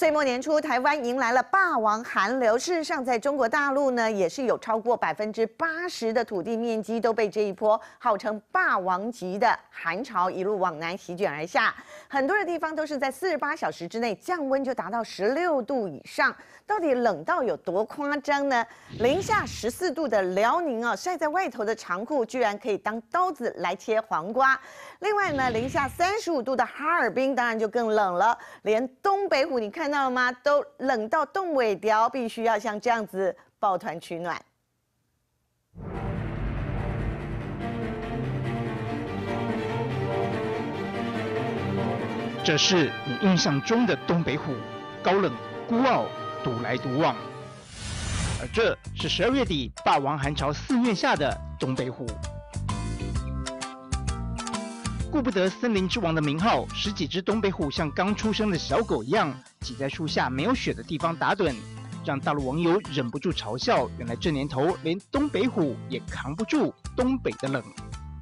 岁末年初，台湾迎来了霸王寒流。事实上，在中国大陆呢，也是有超过百分之八十的土地面积都被这一波号称霸王级的寒潮一路往南席卷而下。很多的地方都是在四十八小时之内降温就达到十六度以上。到底冷到有多夸张呢？零下十四度的辽宁啊，晒在外头的长裤居然可以当刀子来切黄瓜。另外呢，零下三十五度的哈尔滨当然就更冷了，连东北虎你看到了吗？都冷到冻尾雕，必须要像这样子抱团取暖。这是你印象中的东北虎，高冷孤傲。独来独往，而这是十二月底霸王寒潮肆虐下的东北虎。顾不得森林之王的名号，十几只东北虎像刚出生的小狗一样，挤在树下没有雪的地方打盹，让大陆网友忍不住嘲笑：原来这年头连东北虎也扛不住东北的冷。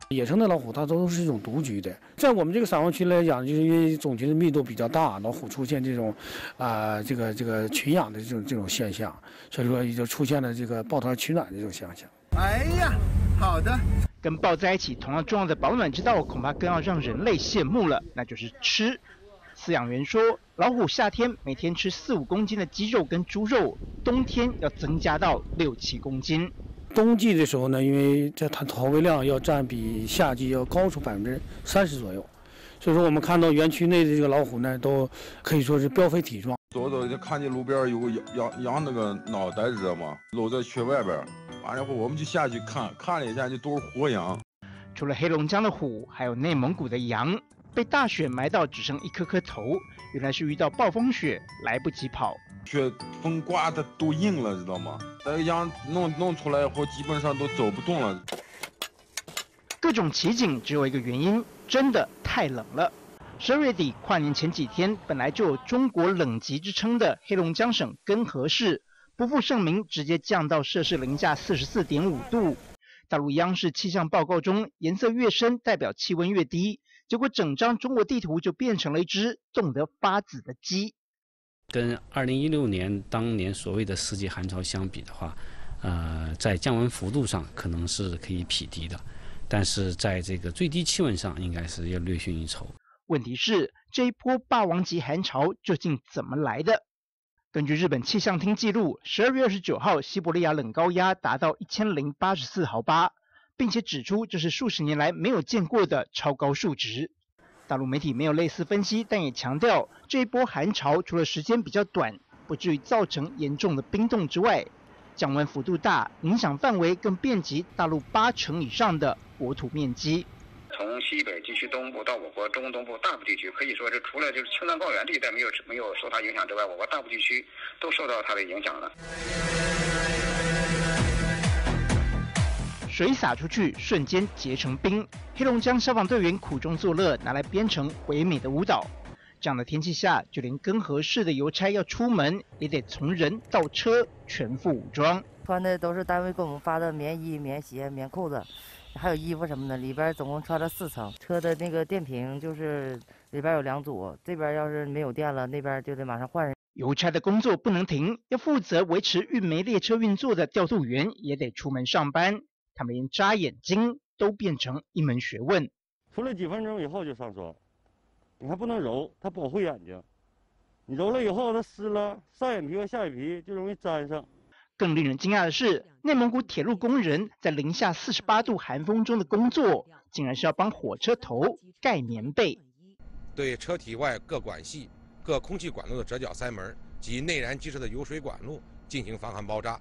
野生的老虎，它都是一种独居的。在我们这个散望区来讲，就是因为种群的密度比较大，老虎出现这种，啊，这个这个群养的这种这种现象，所以说也就出现了这个抱团取暖的这种现象。哎呀，好的。跟抱在一起同样重要的保暖之道，恐怕更要让人类羡慕了，那就是吃。饲养员说，老虎夏天每天吃四五公斤的鸡肉跟猪肉，冬天要增加到六七公斤。冬季的时候呢，因为这它投喂量要占比夏季要高出百分之三十左右，所以说我们看到园区内的这个老虎呢，都可以说是膘肥体壮。走走就看见路边有个羊羊羊那个脑袋知道吗？露在圈外边，完了后我们就下去看，看了一下就都是活羊。除了黑龙江的虎，还有内蒙古的羊，被大雪埋到只剩一颗颗头，原来是遇到暴风雪来不及跑。雪风刮的都硬了，知道吗？那羊弄弄出来以后，基本上都走不动了。各种奇景只有一个原因，真的太冷了。十二月底跨年前几天，本来就有中国冷极之称的黑龙江省根河市，不负盛名，直接降到摄氏零下四十四点五度。大陆央视气象报告中，颜色越深代表气温越低，结果整张中国地图就变成了一只冻得发紫的鸡。跟二零一六年当年所谓的世纪寒潮相比的话，呃，在降温幅度上可能是可以匹敌的，但是在这个最低气温上应该是要略逊一筹。问题是这一波霸王级寒潮究竟怎么来的？根据日本气象厅记录，十二月二十九号西伯利亚冷高压达到一千零八十四毫巴，并且指出这是数十年来没有见过的超高数值。大陆媒体没有类似分析，但也强调这一波寒潮除了时间比较短，不至于造成严重的冰冻之外，降温幅度大，影响范围更遍及大陆八成以上的国土面积。西北地区东部到我国中东部大部地区，可以说是除了就是青藏高原地带没有没有受它影响之外，我国大部地区都受到它的影响了。水洒出去，瞬间结成冰。黑龙江消防队员苦中作乐，拿来编成唯美的舞蹈。这样的天气下，就连更合适的邮差要出门，也得从人到车全副武装，穿的都是单位给我们发的棉衣、棉鞋、棉裤子，还有衣服什么的。里边总共穿了四层。车的那个电瓶就是里边有两组，这边要是没有电了，那边就得马上换人。邮差的工作不能停，要负责维持运煤列车运作的调度员也得出门上班。他们连眨眼睛都变成一门学问。出了几分钟以后就上霜，你还不能揉，它保护眼睛。你揉了以后，它湿了，上眼皮和下眼皮就容易粘上。更令人惊讶的是，内蒙古铁路工人在零下四十八度寒风中的工作，竟然是要帮火车头盖棉被。对车体外各管系、各空气管路的折角塞门及内燃机车的油水管路进行防寒包扎，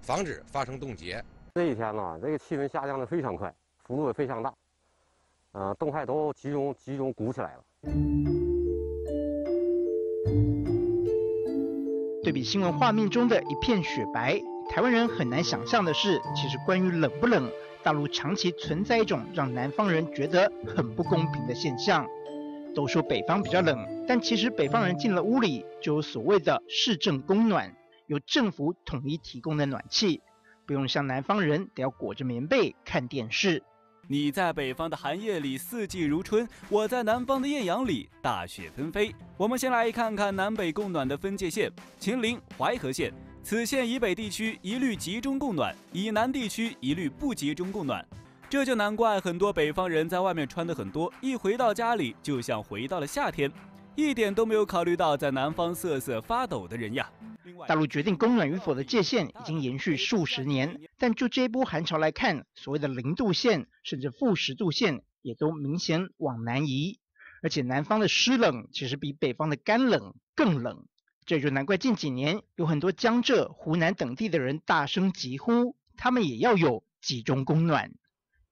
防止发生冻结。这一天呢，这个气温下降的非常快，幅度也非常大，呃，动态都集中集中鼓起来了。对比新闻画面中的一片雪白，台湾人很难想象的是，其实关于冷不冷，大陆长期存在一种让南方人觉得很不公平的现象。都说北方比较冷，但其实北方人进了屋里就有所谓的市政供暖，有政府统一提供的暖气。不用像南方人得要裹着棉被看电视。你在北方的寒夜里四季如春，我在南方的艳阳里大雪纷飞。我们先来看看南北供暖的分界线：秦岭淮河线，此线以北地区一律集中供暖，以南地区一律不集中供暖。这就难怪很多北方人在外面穿的很多，一回到家里就像回到了夏天，一点都没有考虑到在南方瑟瑟发抖的人呀。大陆决定供暖与否的界限已经延续数十年，但就这一波寒潮来看，所谓的零度线甚至负十度线也都明显往南移，而且南方的湿冷其实比北方的干冷更冷，这就难怪近几年有很多江浙、湖南等地的人大声疾呼，他们也要有集中供暖。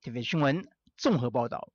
TV 新闻综合报道。